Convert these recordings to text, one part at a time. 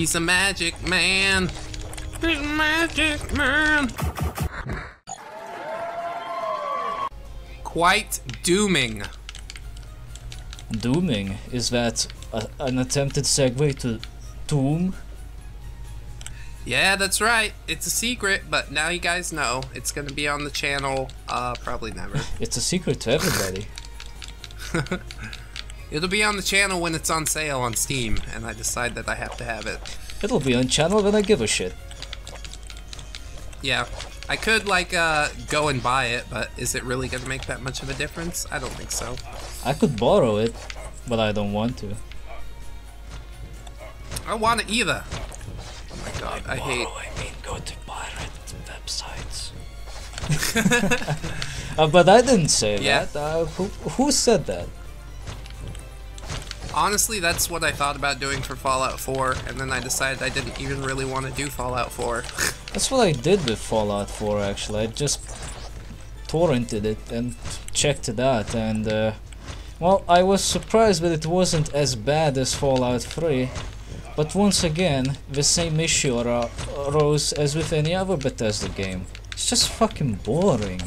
He's a magic man. He's a magic man. Quite dooming. Dooming? Is that a, an attempted segue to Doom? Yeah, that's right. It's a secret, but now you guys know. It's gonna be on the channel, uh, probably never. It's a secret to everybody. It'll be on the channel when it's on sale on Steam, and I decide that I have to have it. It'll be on channel when I give a shit. Yeah. I could, like, uh, go and buy it, but is it really gonna make that much of a difference? I don't think so. I could borrow it, but I don't want to. I don't want it either. Oh my god, I hate... I mean go to pirate websites. uh, but I didn't say Yeah. that. Uh, who, who said that? Honestly, that's what I thought about doing for Fallout 4, and then I decided I didn't even really want to do Fallout 4. That's what I did with Fallout 4 actually. I just torrented it and checked it out and uh, well I was surprised that it wasn't as bad as Fallout 3 but once again the same issue ar- arose as with any other Bethesda game. It's just fucking boring.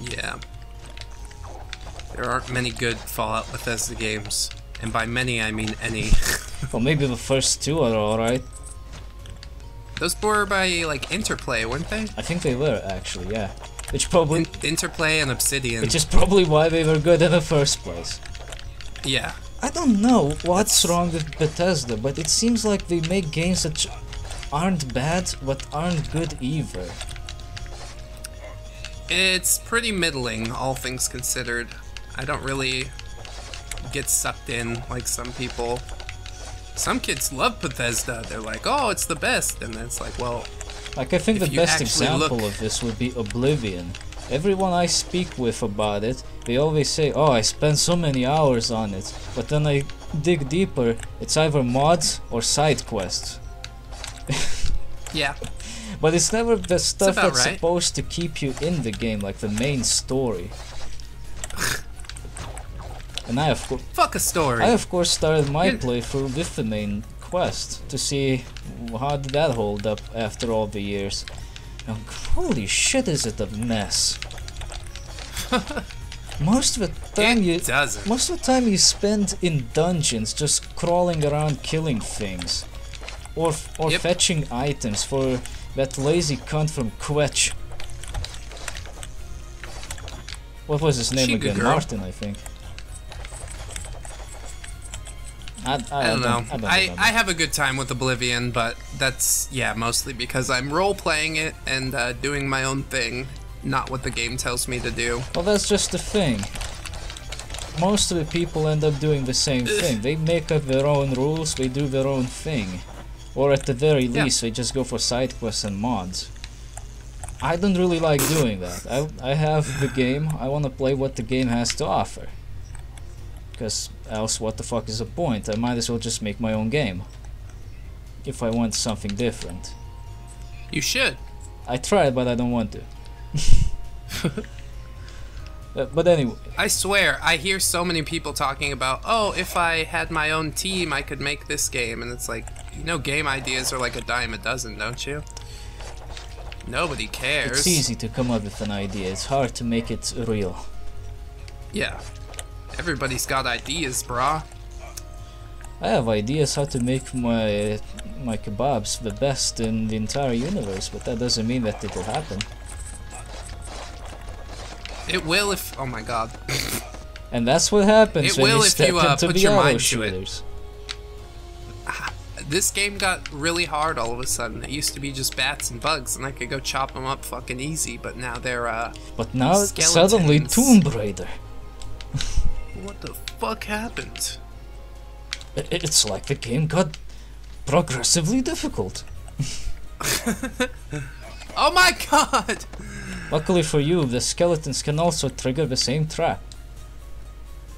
yeah. There aren't many good Fallout Bethesda games. And by many, I mean any. Well maybe the first two are alright. Those were by, like, Interplay, weren't they? I think they were actually, yeah. Which probably Interplay and Obsidian. which is probably why they were good in the first place. Yeah. I don't know what's wrong with Bethesda, but it seems like they make games that aren't bad, but aren't good either. It's pretty middling, all things considered. I don't really get sucked in like some people. Some kids love Bethesda. They're like, oh, it's the best. And then it's like, well, Like, I think the best example look- of this would be Oblivion. Everyone I speak with about it, they always say, oh, I spent so many hours on it. But then I dig deeper, it's either mods or side quests. yeah. But it's never the stuff that's right. supposed to keep you in the game, like the main story. and I, of course. Fuck a story. I of course started my playthrough with the main quest to see how did that hold up after all the years. And holy shit, is it a mess! most of the time it you, doesn't. most of the time you spend in dungeons just crawling around killing things, or f- or Yep. fetching items for that lazy cunt from Kvatch. What was his name She again? Martin, I think. I, I, I don't know. I, don't I. I have a good time with Oblivion, but that's, yeah, mostly because I'm role playing it and uh, doing my own thing, not what the game tells me to do. Well, that's just the thing. Most of the people end up doing the same thing. They make up their own rules, they do their own thing. Or at the very Yeah. least, they just go for side quests and mods. I don't really like doing that. I, I have the game, I want to play what the game has to offer. Because else, what the fuck is the point? I might as well just make my own game. If I want something different. You should. I tried, but I don't want to. Uh, but anyway, I swear, I hear so many people talking about, oh, if I had my own team, I could make this game. And it's like, you know, game ideas are like a dime a dozen, don't you? Nobody cares. It's easy to come up with an idea, it's hard to make it real. Yeah. Everybody's got ideas, brah. I have ideas how to make my my kebabs the best in the entire universe, but that doesn't mean that it'll happen. It will if. Oh my god. And that's what happens It when will you if you, uh, into put your mind to it. This game got really hard all of a sudden. It used to be just bats and bugs, and I could go chop them up fucking easy, but now they're, uh. But now suddenly Tomb Raider. What the fuck happened? It's like the game got progressively difficult. Oh my god! Luckily for you, the skeletons can also trigger the same trap.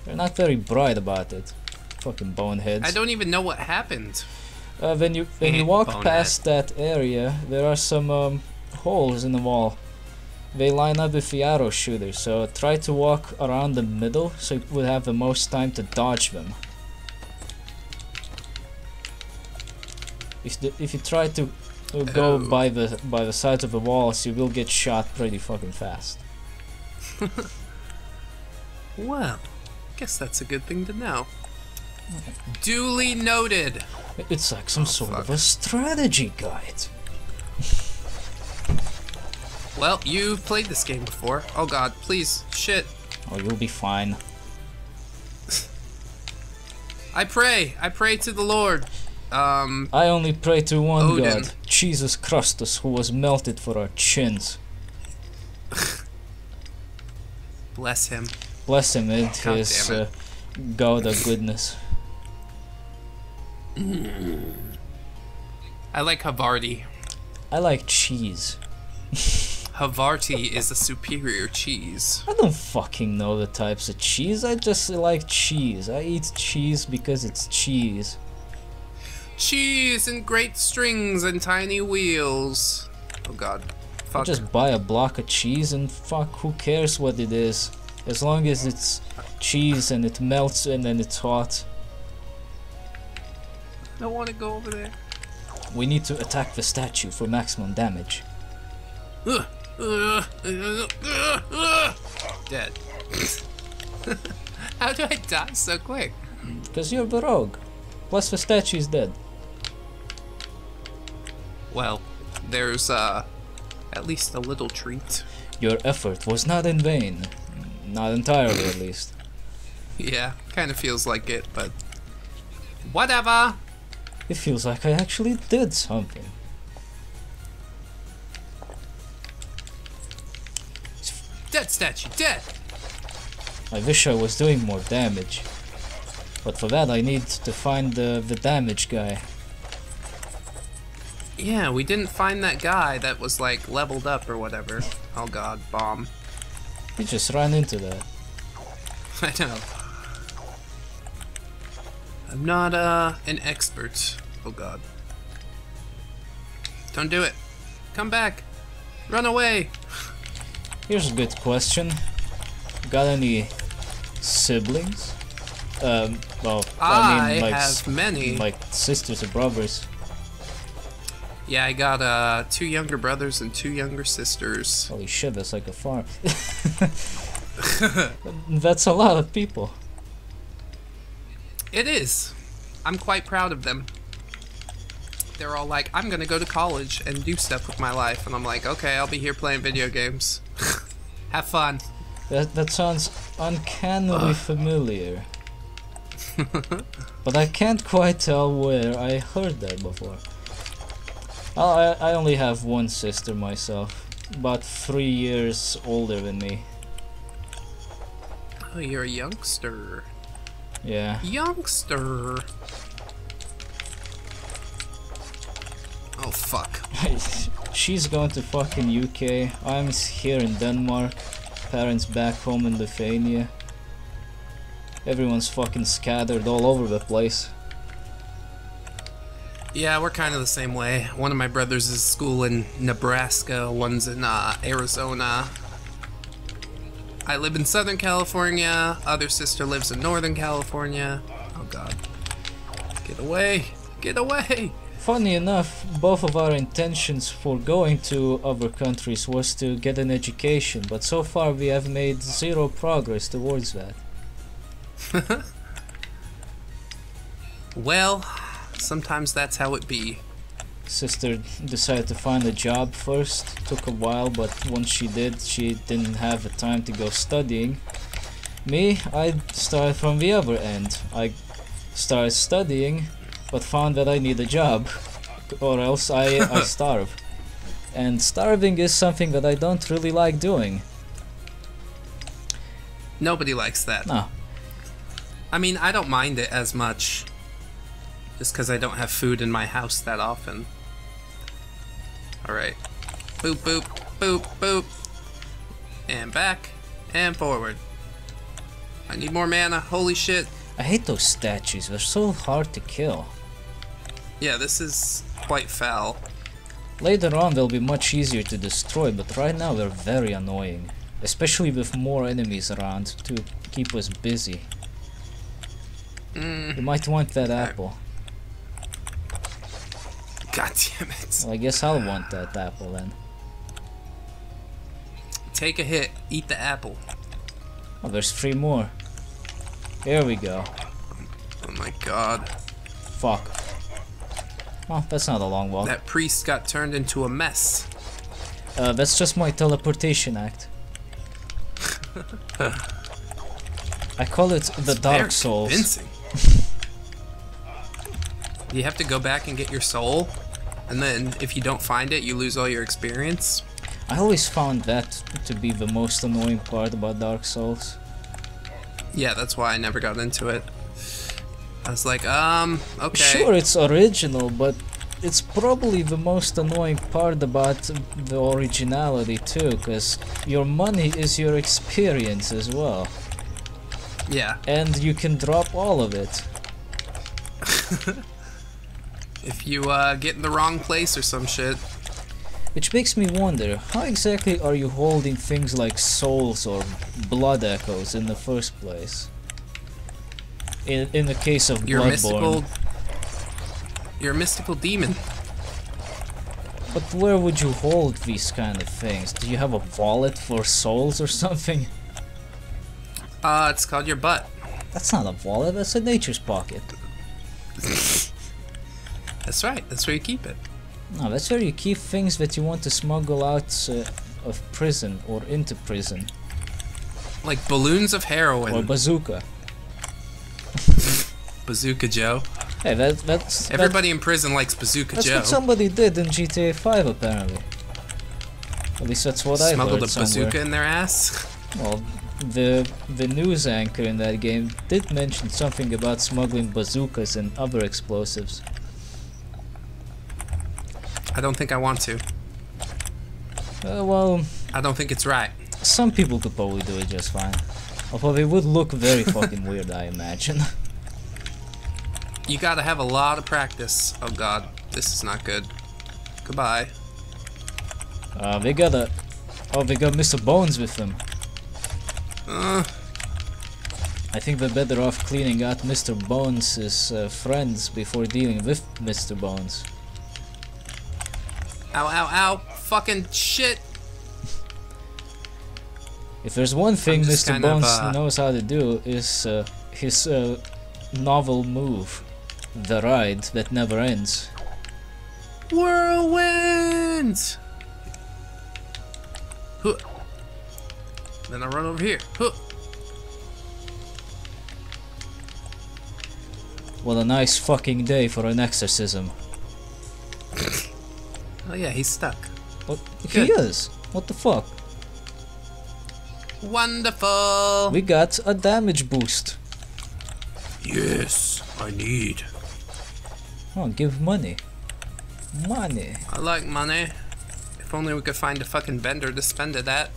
They're not very bright about it. Fucking boneheads. I don't even know what happened. Uh, when you when you walk bonehead. past that area, there are some um, holes in the wall. They line up with the arrow shooters, so try to walk around the middle so you would have the most time to dodge them. If the, if you try to uh, go Oh. by the by the side of the walls, you will get shot pretty fucking fast. Well, guess that's a good thing to know. Duly noted. It's like some Oh, sort of a strategy guide. Well, you've played this game before. Oh god, please, shit. Oh, you'll be fine. I pray, I pray to the Lord. Um, I only pray to one Odin. god, Jesus Christus, who was melted for our chins. bless him. Bless him and God his uh, god of goodness. I like Havarti. I like cheese. Havarti is a superior cheese. I don't fucking know the types of cheese. I just like cheese. I eat cheese because it's cheese. Cheese and great strings and tiny wheels. Oh god. I Fuck. just buy a block of cheese and fuck, who cares what it is? As long as it's cheese and it melts and then it's hot. I don't want to go over there. We need to attack the statue for maximum damage. Ugh. Dead. How do I die so quick? Because you're the rogue. Plus the statue is dead. Well, there's uh at least a little treat. Your effort was not in vain. Not entirely at least. Yeah, kind of feels like it, but whatever. It feels like I actually did something. Dead statue, dead. I wish I was doing more damage. But for that I need to find the, the damage guy. Yeah, we didn't find that guy that was like leveled up or whatever. Oh god, bomb. We just ran into that. I know. I'm not uh an expert. Oh god. Don't do it. Come back. Run away. Here's a good question. Got any siblings? Um, well, I, I, mean like, have many. like sisters or brothers. yeah, I got uh two younger brothers and two younger sisters. Holy shit, that's like a farm. that's a lot of people. It is. I'm quite proud of them. They're all like, I'm gonna go to college and do stuff with my life, and I'm like, okay, I'll be here playing video games. Have fun. That that sounds uncannily familiar. but I can't quite tell where I heard that before. Oh, I, I only have one sister myself, about three years older than me. Oh, you're a youngster. Yeah. Youngster. Oh fuck. She's going to fucking UK. I'm here in Denmark. Parents back home in Lithuania. Everyone's fucking scattered all over the place. Yeah, we're kind of the same way. One of my brothers is school in Nebraska, one's in uh, Arizona. I live in Southern California. Other sister lives in Northern California. Oh god. Get away. Get away. Funny enough, both of our intentions for going to other countries was to get an education, but so far we have made zero progress towards that. Well, sometimes that's how it be. Sister decided to find a job first, took a while, but once she did, she didn't have the time to go studying. Me, I started from the other end. I started studying, but found that I need a job, or else I, I starve. And starving is something that I don't really like doing. Nobody likes that. No, I mean, I don't mind it as much. Just because I don't have food in my house that often. Alright. Boop, boop, boop, boop. And back. And forward. I need more mana. Holy shit. I hate those statues, they're so hard to kill. Yeah, this is quite foul. Later on they'll be much easier to destroy, but right now they're very annoying. Especially with more enemies around to keep us busy. You Mm, might want that apple. God damn it. Well, I guess I'll want that apple then. Take a hit. Eat the apple. Oh, there's three more. Here we go. Oh my god. Fuck. Well, that's not a long walk. That priest got turned into a mess. Uh, that's just my teleportation act. I call it the Dark Souls. Convincing. you have to go back and get your soul, and then if you don't find it, you lose all your experience. I always found that to be the most annoying part about Dark Souls. Yeah, that's why I never got into it. I was like, um, okay. Sure, it's original, but it's probably the most annoying part about the originality too, because your money is your experience as well, Yeah. and you can drop all of it. If you uh, get in the wrong place or some shit. Which makes me wonder, how exactly are you holding things like souls or blood echoes in the first place? In, in the case of You're Bloodborne. mystical. You're a mystical demon. But where would you hold these kind of things? Do you have a wallet for souls or something? Uh, it's called your butt. That's not a wallet, that's a nature's pocket. That's right. That's where you keep it. No, that's where you keep things that you want to smuggle out uh, of prison or into prison. Like balloons of heroin. Or bazooka. Bazooka Joe. Hey, that, that's... that- Everybody in prison likes Bazooka that's Joe. what somebody did in GTA 5 apparently. At least that's what I Smuggled a somewhere. bazooka in their ass. Well, the the news anchor in that game did mention something about smuggling bazookas and other explosives. I don't think I want to. Uh, well, I don't think it's right. some people could probably do it just fine. Although they would look very fucking weird, I imagine. You gotta have a lot of practice. Oh god, this is not good. Goodbye. Uh, they got a... Oh, they got Mr. Bones with them. Uh, I think they're better off cleaning out Mr. Bones' uh, friends before dealing with Mr. Bones. ow, ow, ow. Fucking shit. If there's one thing Mr. kind of, Bones uh, knows how to do is uh, his uh, novel move, the ride that never ends. Whirlwind! Huh. Then I run over here. Huh. What a nice fucking day for an exorcism. Oh yeah, he's stuck. What? He is. What the fuck? Wonderful! We got a damage boost. yes, I need. Oh, give money. Money. I like money. If only we could find a fucking vendor to spend it at.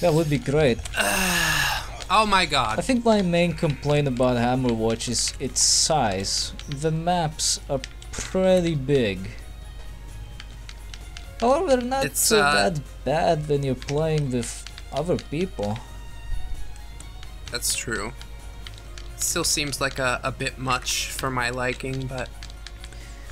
That would be great. Oh my god. I think my main complaint about Hammerwatch is its size. The maps are pretty big. However, not It's, so uh, that bad when you're playing with other people. That's true. Still seems like a, a bit much for my liking, but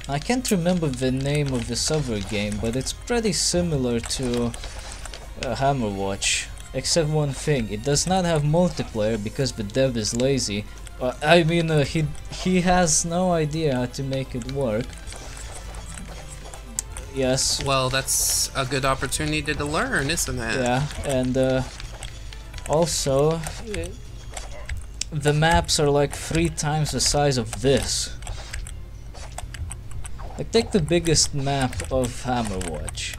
I can't remember the name of this other game, but it's pretty similar to uh, Hammerwatch. Except one thing, it does not have multiplayer because the dev is lazy. Uh, I mean, uh, he he has no idea how to make it work. Yes, well, that's a good opportunity to learn, isn't it? yeah, and uh, also the maps are like three times the size of this. Like take the biggest map of Hammerwatch,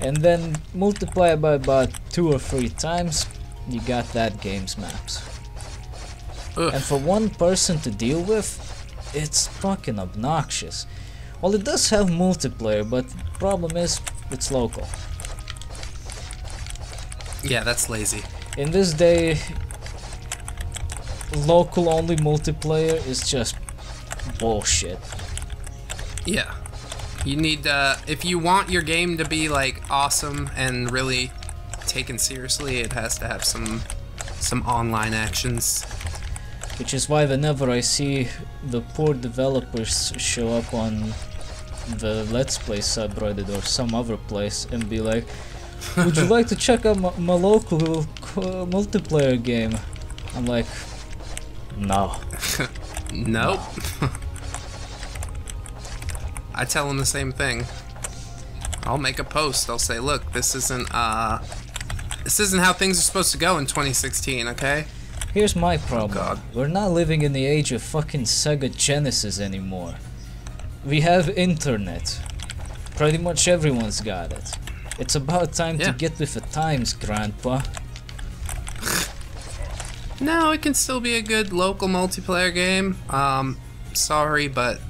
and then multiply it by about two or three times. You got that game's maps. Ugh. And for one person to deal with, it's fucking obnoxious. Well, it does have multiplayer, but problem is, it's local. Yeah, that's lazy. In this day, local only multiplayer is just bullshit. Yeah. You need uh if you want your game to be like awesome and really taken seriously, it has to have some some online actions. Which is why whenever I see the poor developers show up on the Let's Play subreddit or some other place and be like, "Would you like to check out my, my local co- multiplayer game?" I'm like, "No." Nope. I tell them the same thing. I'll make a post. I'll say, look, this isn't uh this isn't how things are supposed to go in 2016, okay? Here's my problem. God. We're not living in the age of fucking Sega Genesis anymore. We have internet. Pretty much everyone's got it. It's about time Yeah. to get with the times, Grandpa. No, it can still be a good local multiplayer game. Um sorry, but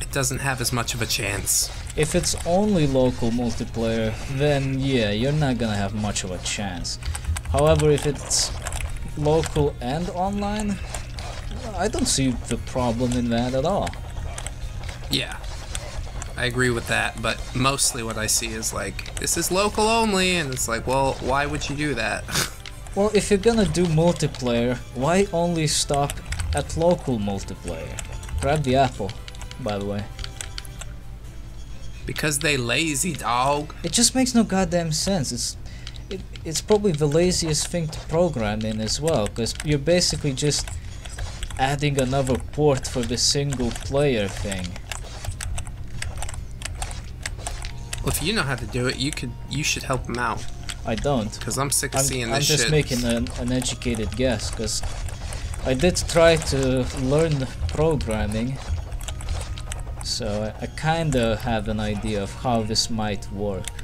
it doesn't have as much of a chance. If it's only local multiplayer, then yeah, you're not gonna have much of a chance. However, if it's local and online, I don't see the problem in that at all. Yeah. I agree with that, but mostly what I see is like this is local only and it's like, well, why would you do that? Well, if you're gonna do multiplayer, why only stop at local multiplayer? Grab the apple, by the way. because they lazy, dog. It just makes no goddamn sense. It's it, it's probably the laziest thing to program in as well, because you're basically just adding another port for the single player thing. Well, if you know how to do it, you could you should help them out I don't. because I'm sick of I'm, seeing I'm this just making an, an educated guess, because I did try to learn programming, so I, I kinda have an idea of how this might work.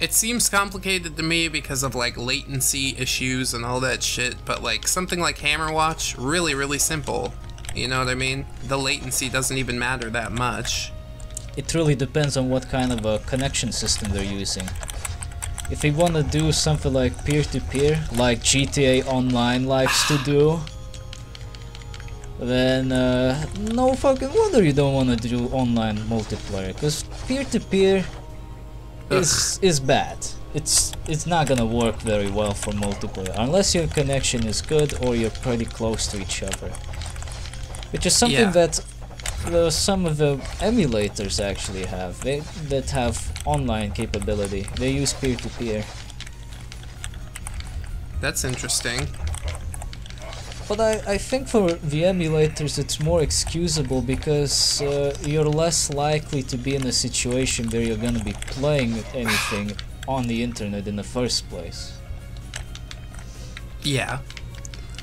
It seems complicated to me because of like latency issues and all that shit, but like something like Hammerwatch, really, really simple. You know what I mean? The latency doesn't even matter that much. It really depends on what kind of a connection system they're using. If they want to do something like peer-to-peer, like GTA Online likes to do, then uh, no fucking wonder you don't want to do online multiplayer, because peer-to-peer is is bad. It's it's not gonna work very well for multiplayer unless your connection is good or you're pretty close to each other. Which is something Yeah. that the, some of the emulators actually have. They that have online capability. They use peer-to-peer. That's interesting. But I, I think for the emulators it's more excusable because uh, you're less likely to be in a situation where you're gonna be playing anything on the internet in the first place. Yeah.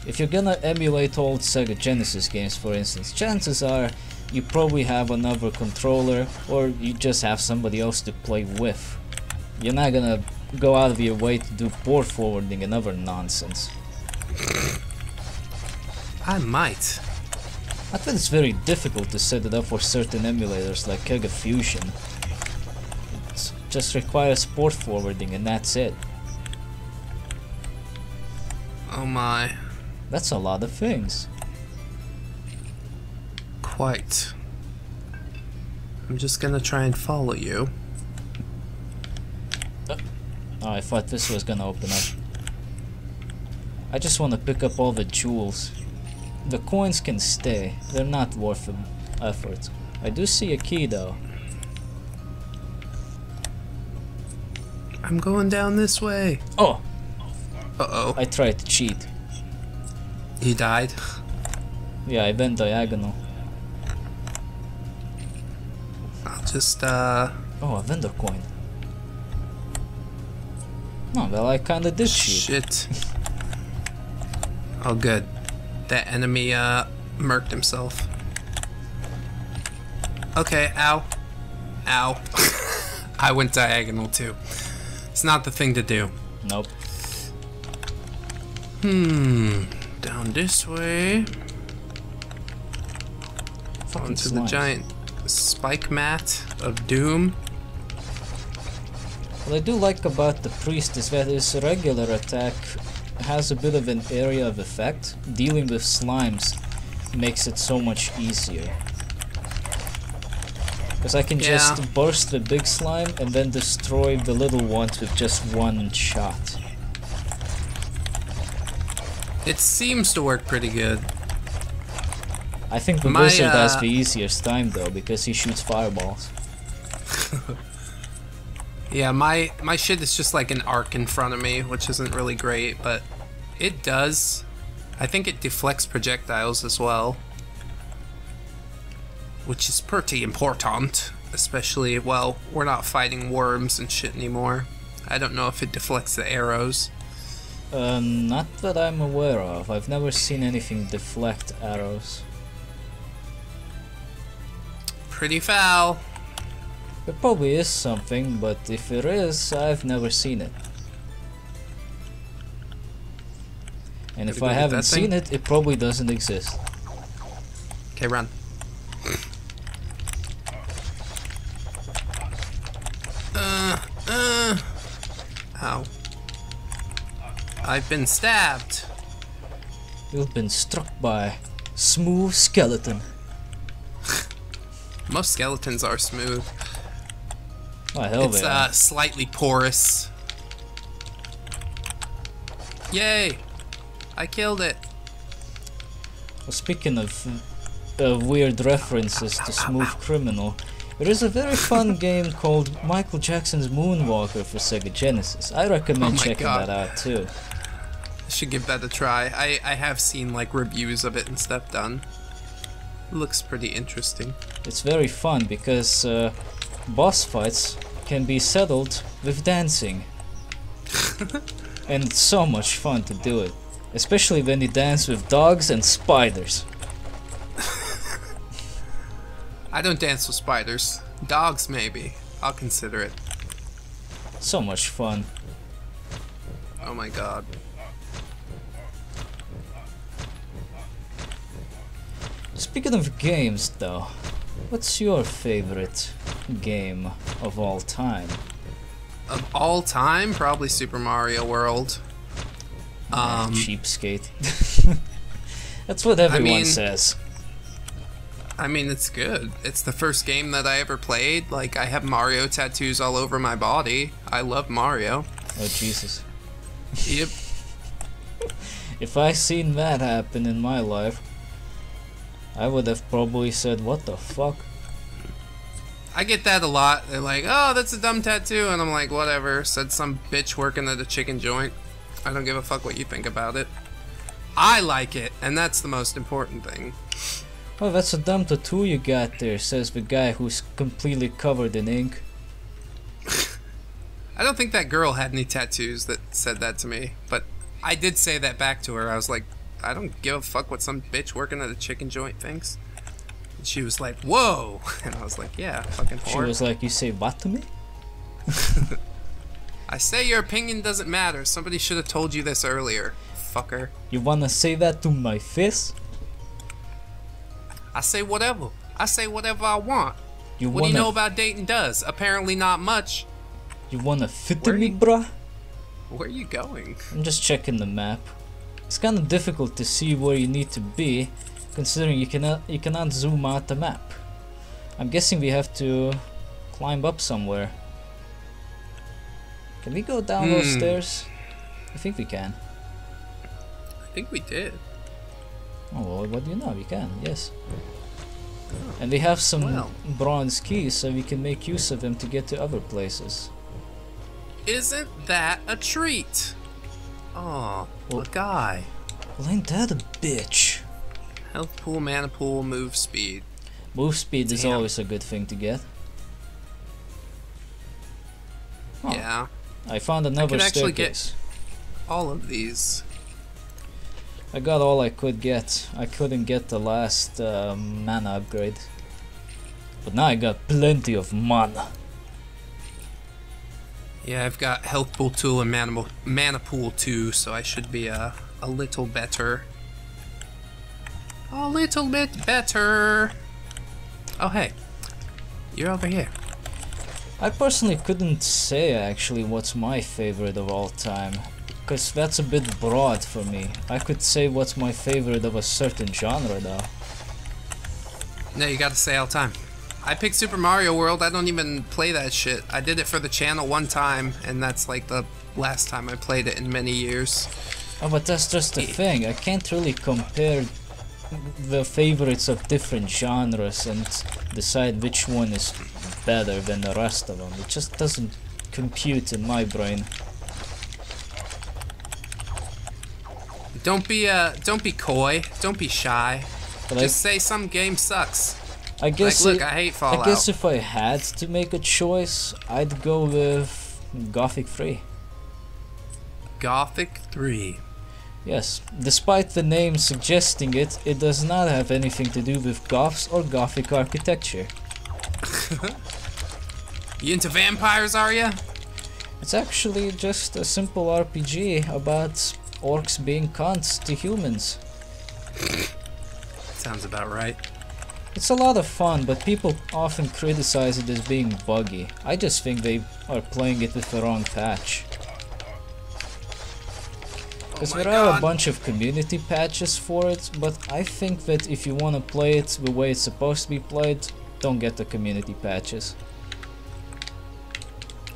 If you're gonna emulate old Sega Genesis games, for instance, chances are you probably have another controller or you just have somebody else to play with. You're not gonna go out of your way to do port forwarding and other nonsense. I might. I think it's very difficult to set it up for certain emulators like Kega Fusion. It just requires port forwarding and that's it. Oh my. That's a lot of things. Quite. I'm just gonna try and follow you. Oh, I thought this was gonna open up. I just want to pick up all the jewels. The coins can stay. They're not worth the effort. I do see a key though. I'm going down this way. Oh, Uh oh. I tried to cheat. You died? Yeah, I went diagonal. I'll just, uh. Oh, a vendor coin. Oh, well, I kinda did cheat. Shit. Oh, good. That enemy, uh, murked himself. Okay, ow. Ow. I went diagonal too. It's not the thing to do. Nope. Hmm. Down this way. Fucking Onto the giant spike mat of doom. What I do like about the priest is that his regular attack has a bit of an area of effect. Dealing with slimes makes it so much easier. Because I can Yeah. just burst the big slime and then destroy the little ones with just one shot. It seems to work pretty good. I think the My, wizard has uh, the easiest time though because he shoots fireballs. Yeah, my my shit is just like an arc in front of me, which isn't really great, but it does. I think it deflects projectiles as well, which is pretty important, especially well, we're not fighting worms and shit anymore. I don't know if it deflects the arrows. Um, not that I'm aware of. I've never seen anything deflect arrows. Pretty foul. There probably is something, but if there is, I've never seen it. And if I haven't seen it, it probably doesn't exist. Okay, run. Uh, uh. Ow. I've been stabbed. You've been struck by smooth skeleton. Most skeletons are smooth. Oh hell it's uh, slightly porous. Yay! I killed it. Well, Speaking of uh, weird references to Smooth Criminal, there is a very fun game called Michael Jackson's Moonwalker for Sega Genesis. I recommend Oh checking God. that out too. I should give that a try. I, I have seen like reviews of it and stuff done. Looks pretty interesting. It's very fun because uh, boss fights can be settled with dancing. and it's so much fun to do it. Especially when you dance with dogs and spiders. I don't dance with spiders. Dogs, maybe. I'll consider it. So much fun. Oh my god. Speaking of games though, what's your favorite game of all time? Of all time, probably Super Mario World. Um, Cheapskate. That's what everyone mean- says. I mean, it's good. It's the first game that I ever played. Like, I have Mario tattoos all over my body. I love Mario. Oh Jesus. Yep. If I seen that happen in my life, I would have probably said, what the fuck? I get that a lot. They're like, oh, that's a dumb tattoo. And I'm like, whatever. Said some bitch working at a chicken joint. I don't give a fuck what you think about it. I like it, and that's the most important thing. Oh, that's a dumb tattoo you got there, says the guy who's completely covered in ink. I don't think that girl had any tattoos that said that to me, but I did say that back to her. I was like, I don't give a fuck what some bitch working at a chicken joint thinks. And she was like, whoa. And I was like, yeah, fucking She was like, you say what to me? I say your opinion doesn't matter. Somebody should have told you this earlier, fucker. You wanna say that to my face? I say whatever. I say whatever I want. You What do you know about Dayton does? Apparently not much. you wanna fit Where me, you- bruh? Where are you going? I'm just checking the map. It's kinda difficult to see where you need to be, considering you cannot you cannot zoom out the map. I'm guessing we have to climb up somewhere. Can we go down those Hmm. stairs? I think we can. I think we did. Oh well, what do you know? We can, yes. And we have some bronze keys, so we can make use of them to get to other places. Isn't that a treat? Oh, Well- a guy. Well, ain't that a bitch? Health pool, mana pool, move speed. Move speed is always a good thing to get. Oh. Yeah, I found another could actually get- all of these. I got all I could get. I couldn't get the last uh, mana upgrade. But now I got plenty of mana. Yeah, I've got health pool tool and mana, mana pool too, so I should be a, a little better. A little bit better. Oh, hey. You're over here. I personally couldn't say actually what's my favorite of all time. Because that's a bit broad for me. I could say what's my favorite of a certain genre though. No, you gotta say all time. I picked Super Mario World. I don't even play that shit. I did it for the channel one time, and that's like the last time I played it in many years. Oh, but that's just the thing. I can't really compare the favorites of different genres and decide which one is better than the rest of them. It just doesn't compute in my brain. Don't be uh, don't be coy. Don't be shy. But Just say some game sucks. I, I guess like, look, it- I hate Fallout. I guess if I had to make a choice, I'd go with Gothic 3. Gothic 3. Yes, despite the name suggesting it, it does not have anything to do with goths or gothic architecture. You into vampires, are ya? It's actually just a simple RPG about orcs being cunts to humans. Sounds about right. It's a lot of fun, but people often criticize it as being buggy. I just think they are playing it with the wrong patch. Oh because Oh there are a bunch of community patches for it, but I think that if you want to play it the way it's supposed to be played, don't get the community patches.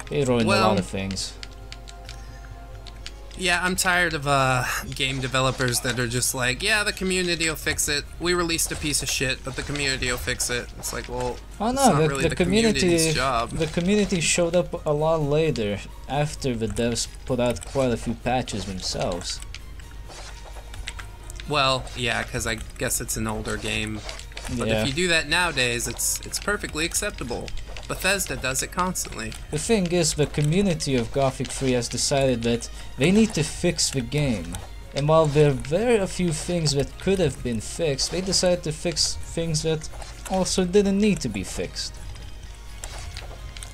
They ruin a lot of things. Yeah, I'm tired of uh game developers that are just like, yeah, the community will fix it. We released a piece of shit, but the community will fix it. It's like, well, Oh it's no, not the, really the, the community community's job. the community showed up a lot later after the devs put out quite a few patches themselves. Well, yeah, because I guess it's an older game. But yeah. if you do that nowadays, it's it's perfectly acceptable. Bethesda does it constantly. The thing is, the community of Gothic 3 has decided that they need to fix the game. And while there are very a few things that could have been fixed, they decided to fix things that also didn't need to be fixed.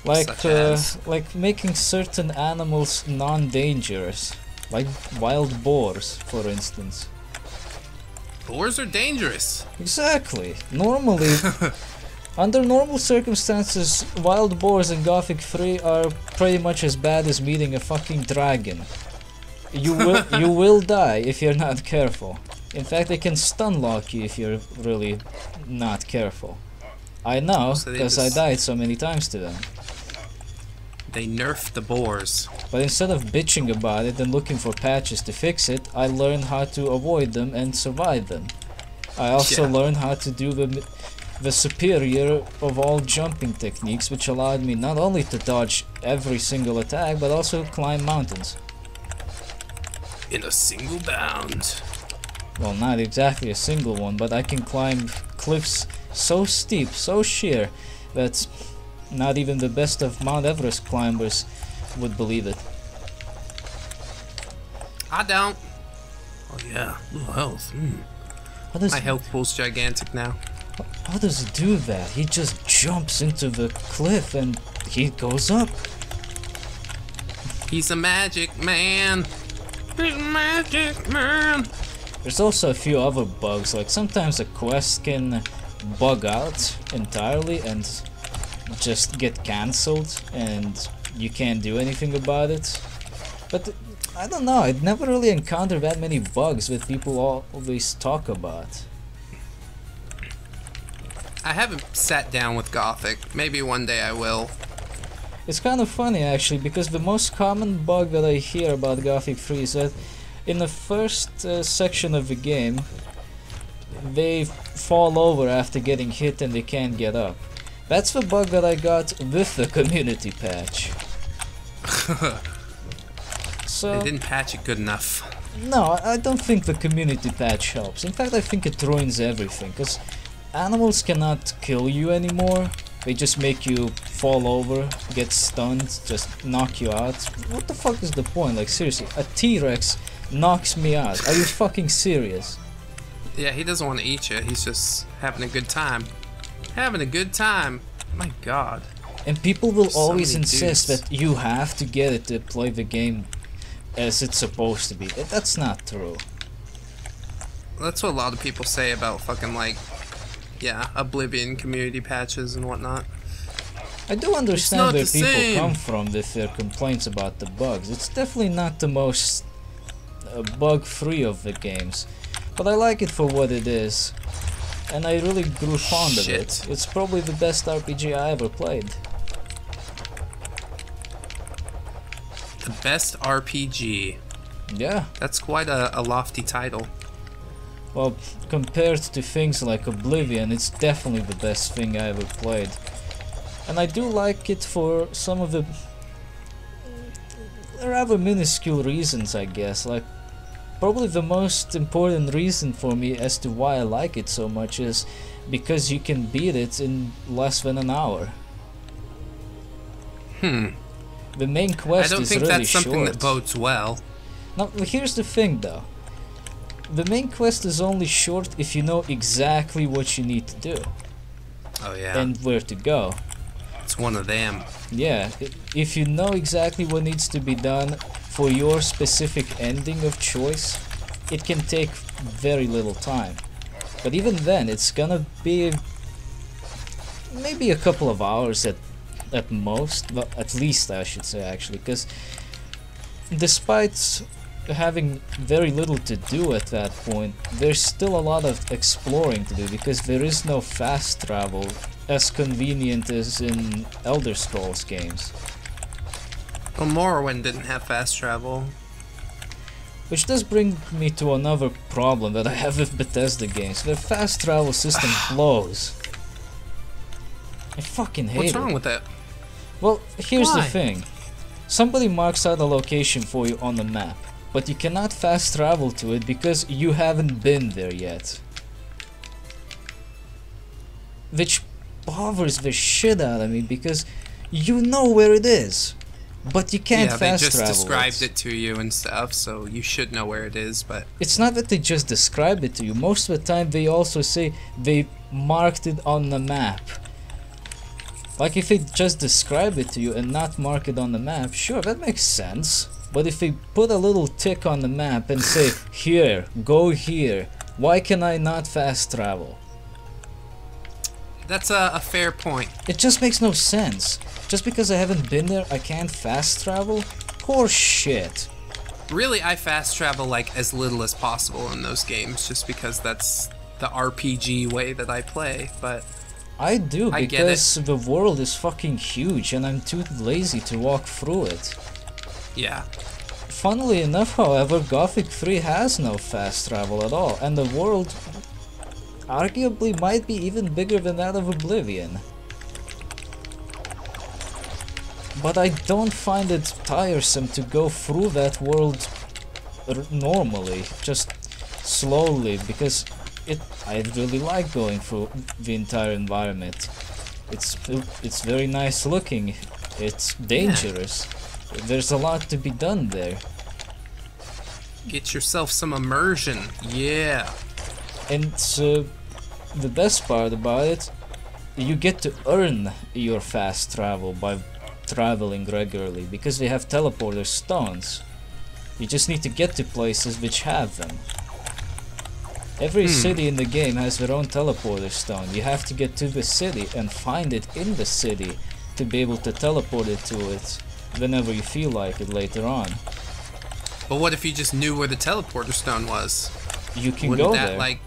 Like, uh, like making certain animals non-dangerous, like wild boars, for instance. Boars are dangerous. Exactly. Normally, under normal circumstances, wild boars in Gothic 3 are pretty much as bad as meeting a fucking dragon. You will you will die if you're not careful. In fact, they can stun lock you if you're really not careful. I know, because I died so many times to them. They nerfed the boars. But instead of bitching about it and looking for patches to fix it, I learned how to avoid them and survive them. I also Yeah. learned how to do the, the superior of all jumping techniques, which allowed me not only to dodge every single attack, but also climb mountains. In a single bound. Well, not exactly a single one, but I can climb cliffs so steep, so sheer, that not even the best of Mount Everest climbers would believe it. I don't. Oh yeah, little health. Mm. How does My health pool's gigantic now. How does he do that? He just jumps into the cliff and he goes up. He's a magic man. He's a magic man. There's also a few other bugs, like sometimes a quest can bug out entirely and just get cancelled and you can't do anything about it. But I don't know, I'd never really encountered that many bugs that people always talk about. I haven't sat down with Gothic. Maybe one day I will. It's kind of funny actually because the most common bug that I hear about Gothic 3 is that in the first uh, section of the game they fall over after getting hit and they can't get up. That's the bug that I got with the community patch. so They didn't patch it good enough. no, I don't think the community patch helps. In fact, I think it ruins everything because animals cannot kill you anymore. They just make you fall over, get stunned, just knock you out. What the fuck is the point? Like seriously, a T-Rex knocks me out. Are you fucking serious? Yeah, he doesn't want to eat you. He's just having a good time. Having a good time. My god. And people will So always insist dudes. that you have to get it to play the game as it's supposed to be. That's not true. That's what a lot of people say about fucking like, yeah, Oblivion community patches and whatnot. I do understand where people same. come from with their complaints about the bugs. It's definitely not the most uh, bug-free of the games, but I like it for what it is, and I really grew fond of it. It's probably the best RPG I ever played. The best RPG. Yeah. That's quite a, a lofty title. Well, compared to things like Oblivion, it's definitely the best thing I ever played. And I do like it for some of the rather minuscule reasons, I guess. Like, probably the most important reason for me as to why I like it so much is because you can beat it in less than an hour. Hmm. The main quest I don't think really that's something short. that bodes well. Now, here's the thing though. The main quest is only short if you know exactly what you need to do Oh yeah, and where to go. it's one of them. Yeah, if you know exactly what needs to be done for your specific ending of choice, it can take very little time. But even then, it's gonna be maybe a couple of hours at at most, well, at least I should say actually, because despite having very little to do at that point, there's still a lot of exploring to do because there is no fast travel as convenient as in Elder Scrolls games. Well, Morrowind didn't have fast travel. Which does bring me to another problem that I have with Bethesda games. Their fast travel system blows. I fucking hate What's it. What's wrong with it? Well, here's the thing. Somebody marks out a location for you on the map, but you cannot fast travel to it because you haven't been there yet. Which bothers the shit out of me because you know where it is, but you can't yeah, they just travel. described it to you and stuff, so you should know where it is. But It's not that they just describe it to you. Most of the time, they also say they marked it on the map. Like if they just describe it to you and not mark it on the map, sure, that makes sense. But if we put a little tick on the map and say, here, go here, why can I not fast travel? that's a, a fair point. It just makes no sense. Just because I haven't been there, I can't fast travel? Poor shit. Really, I fast travel like as little as possible in those games, just because that's the RPG way that I play. But I do I because the world is fucking huge and I'm too lazy to walk through it. Yeah, Funnily enough, however, Gothic 3 has no fast travel at all, and the world arguably might be even bigger than that of Oblivion. But I don't find it tiresome to go through that world r- normally, just slowly, because it I really like going through the entire environment. It's it's very nice looking. It's dangerous. There's a lot to be done there. get yourself some immersion. Yeah, And uh, the best part about it, you get to earn your fast travel by traveling regularly because they have teleporter stones. You just need to get to places which have them. Every Hmm. city in the game has their own teleporter stone. You have to get to the city and find it in the city to be able to teleport it to it whenever you feel like it later on. but what if you just knew where the teleporter stone was? You can Wouldn't go that there. like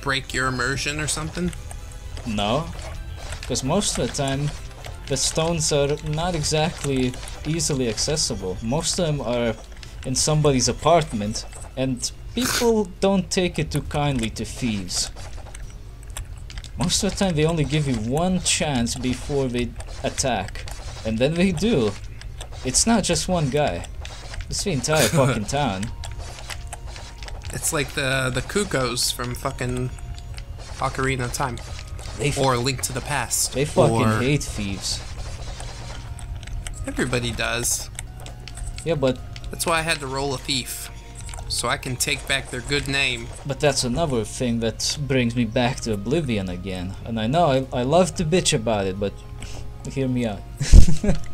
break your immersion or something? No, because most of the time the stones are not exactly easily accessible. Most of them are in somebody's apartment, and people don't take it too kindly to thieves. Most of the time, they only give you one chance before they attack, and then they do. It's not just one guy. It's the entire fucking town. It's like the the Cuccos from fucking Ocarina of Time, They or Link to the Past. they fucking or hate thieves. Everybody does. Yeah, but That's why I had to roll a thief, so I can take back their good name. But that's another thing that brings me back to Oblivion again. And I know I, I love to bitch about it, but hear me out.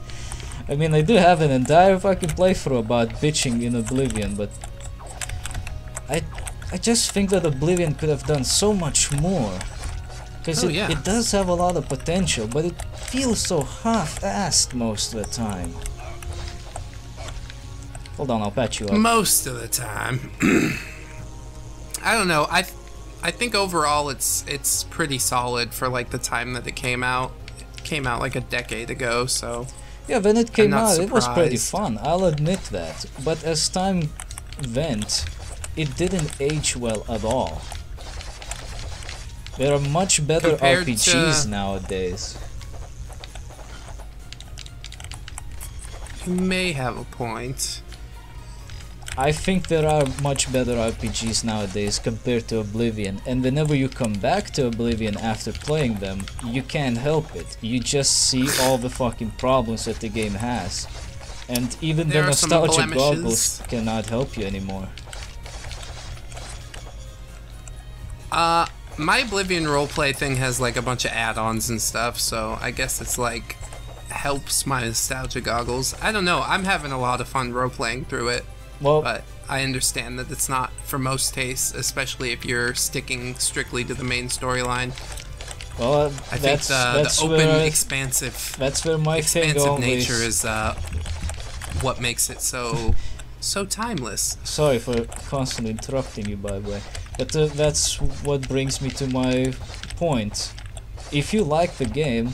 I mean, I do have an entire fucking playthrough about bitching in Oblivion, but I I just think that Oblivion could have done so much more. Because Oh, it, yeah. it does have a lot of potential, but it feels so half-assed most of the time. Hold on, I'll patch you up. Most of the time. I don't know. I I think overall it's it's pretty solid for like the time that it came out. It came out like a decade ago, so Yeah, when it came out, it was pretty fun. I'll admit that. But as time went, it didn't age well at all. There are much better Compared RPGs nowadays. You may have a point. I think there are much better RPGs nowadays compared to Oblivion, and whenever you come back to Oblivion after playing them, you can't help it. You just see all the fucking problems that the game has. And even There the nostalgia goggles cannot help you anymore. Uh, my Oblivion roleplay thing has like a bunch of add-ons and stuff, so I guess it's like helps my nostalgia goggles. I don't know. I'm having a lot of fun roleplaying through it, Well, but I understand that it's not for most tastes, especially if you're sticking strictly to the main storyline. well, I think the, the open, expansive, that's where my expansive nature is uh, what makes it so so timeless. Sorry for constantly interrupting you, by the way. But uh, that's what brings me to my point. If you like the game,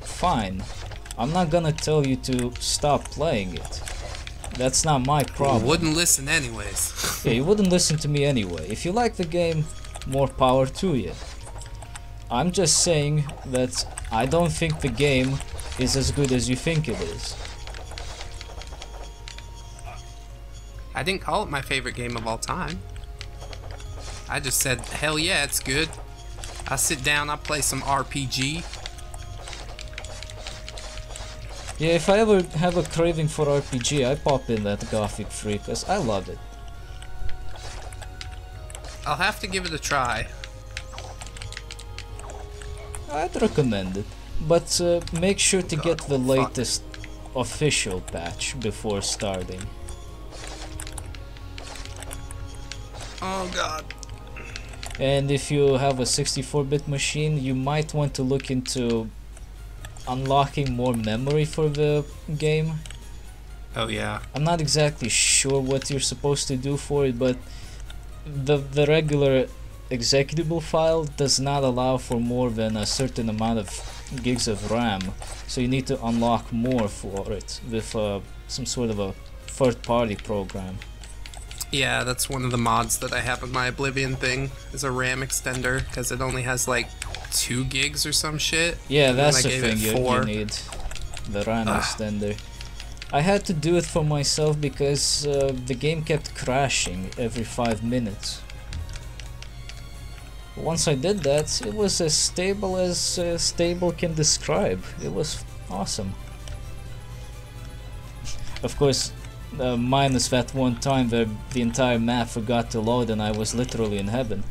fine. I'm not gonna tell you to stop playing it. That's not my problem. Wouldn't listen anyways. Yeah, you wouldn't listen to me anyway. If you like the game, more power to you. I'm just saying that I don't think the game is as good as you think it is. I didn't call it my favorite game of all time. I just said, hell yeah, it's good. I sit down, I play some RPG. Yeah, if I ever have a craving for RPG, I pop in that Gothic 3 because I love it. I'll have to give it a try. I'd recommend it, but uh, make sure to get the fuck. latest official patch before starting. Oh god. And if you have a 64-bit machine, you might want to look into unlocking more memory for the game. Oh yeah. I'm not exactly sure what you're supposed to do for it, but the the regular executable file does not allow for more than a certain amount of gigs of RAM, so you need to unlock more for it with uh, some sort of a third-party program. Yeah, that's one of the mods that I have in my Oblivion thing, is a RAM extender, because it only has like two gigs or some shit. Yeah, that's the thing you, need, the RAM Ah. extender. I had to do it for myself because uh, the game kept crashing every five minutes. Once I did that, it was as stable as uh, stable can describe. It was awesome. Of course, uh, minus that one time where the entire map forgot to load and I was literally in heaven.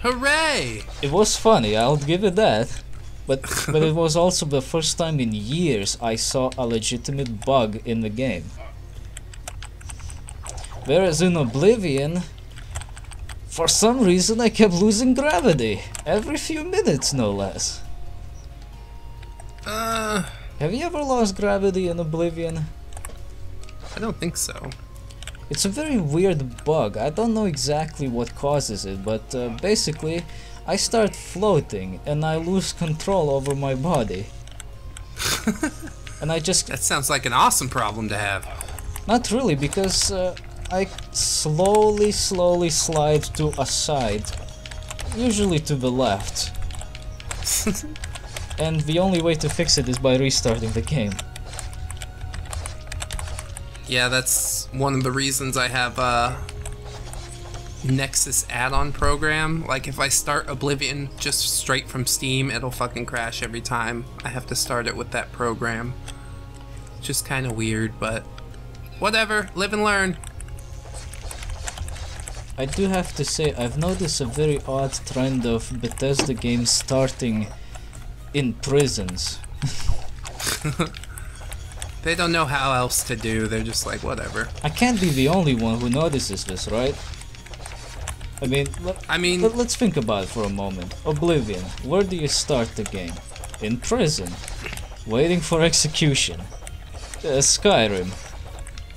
Hooray! It was funny, I'll give it that. But but it was also the first time in years I saw a legitimate bug in the game. Whereas in Oblivion, for some reason I kept losing gravity. Every few minutes, no less. Uh, Have you ever lost gravity in Oblivion? I don't think so. It's a very weird bug. I don't know exactly what causes it, but uh, basically, I start floating and I lose control over my body. and I just That sounds like an awesome problem to have. Not really, because uh, I slowly, slowly slide to a side, usually to the left. and the only way to fix it is by restarting the game. Yeah, that's one of the reasons I have a Nexus add-on program. Like if I start Oblivion just straight from Steam, it'll fucking crash every time. I have to start it with that program. Just kind of weird, but whatever. Live and learn. I do have to say, I've noticed a very odd trend of Bethesda games starting in prisons. They don't know how else to do. They're just like whatever. I can't be the only one who notices this, right? I mean, I mean, let, let's think about it for a moment. Oblivion, where do you start the game? In prison, waiting for execution. Uh, Skyrim,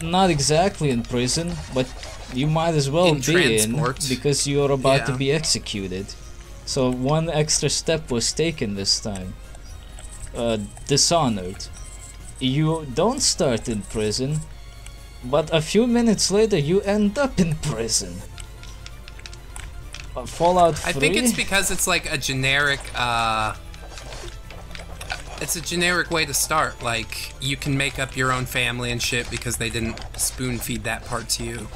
not exactly in prison, but you might as well In be transport. in because you're about to be executed. So one extra step was taken this time. Uh, Dishonored. You don't start in prison, but a few minutes later you end up in prison. uh, Fallout 3. I think it's because it's like a generic. uh it's a generic way to start. Like, you can make up your own family and shit because they didn't spoon feed that part to you.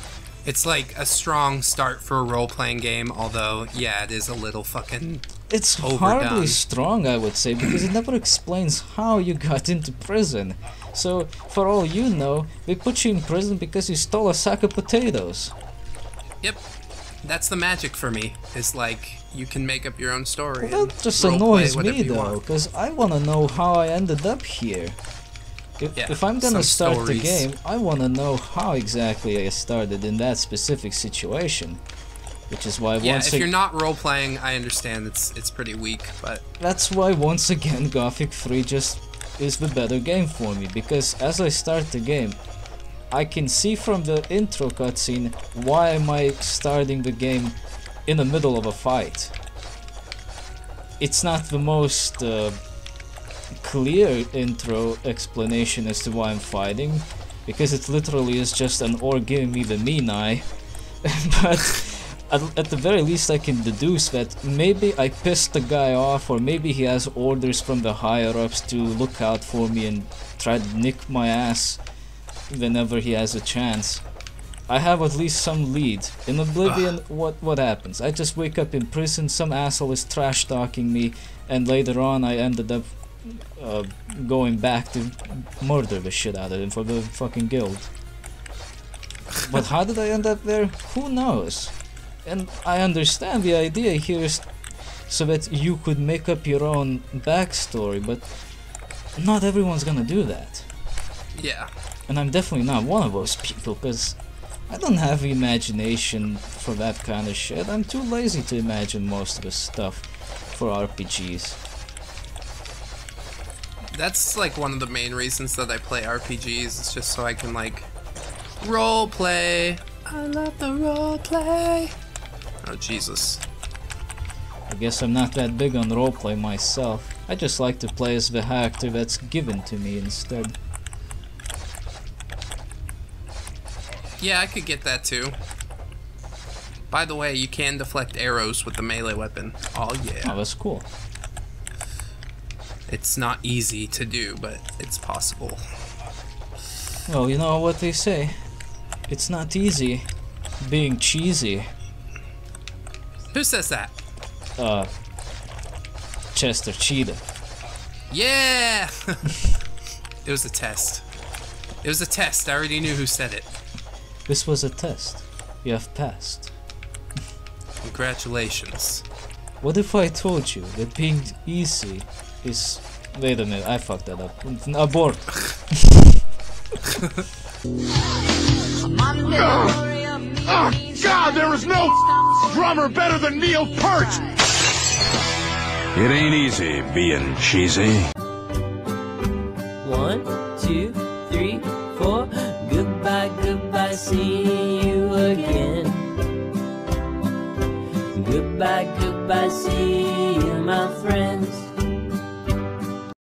It's like a strong start for a role playing game, although, yeah, it is a little fucking. It's overdone. hardly strong, I would say, because it never explains how you got into prison. So, for all you know, we put you in prison because you stole a sack of potatoes. Yep. That's the magic for me. It's like, you can make up your own story. Well, that just annoys me though, because I want to know how I ended up here. If, Yeah, if I'm gonna start stories. the game, I want to know how exactly I started in that specific situation. Which is why Yeah, if you're not role playing, I understand it's it's pretty weak, but that's why once again Gothic 3 just is the better game for me because as I start the game I can see from the intro cutscene why am I starting the game in the middle of a fight. It's not the most uh, clear intro explanation as to why I'm fighting because it literally is just an or giving me the mean eye but at, at the very least I can deduce that maybe I pissed the guy off or maybe he has orders from the higher ups to look out for me and try to nick my ass whenever he has a chance. I have at least some lead. In Oblivion, what what happens? I just wake up in prison, some asshole is trash talking me, and later on I ended up uh, going back to murder the shit out of him for the fucking guild. But how did I end up there? Who knows? And I understand the idea here is so that you could make up your own backstory, but not everyone's gonna do that. yeah. And I'm definitely not one of those people, because I don't have imagination for that kind of shit. I'm too lazy to imagine most of the stuff for RPGs. That's like one of the main reasons that I play RPGs. It's just so I can like role play. I love the role play. Oh Jesus. I guess I'm not that big on roleplay myself. I just like to play as the character that's given to me instead. Yeah, I could get that too. By the way, you can deflect arrows with the melee weapon. Oh yeah. Oh, that's cool. It's not easy to do, but it's possible. Well, you know what they say. It's not easy being cheesy. Who says that? Uh, Chester Cheetah. Yeah! it was a test. It was a test. I already knew who said it. This was a test. You have passed. Congratulations. What if I told you that being easy is. Wait a minute, I fucked that up. Abort. Oh, God, there is no drummer better than Neil Peart! It ain't easy being cheesy. One, two, three, four. Goodbye, goodbye, see you again. Goodbye, goodbye, see you, my friends.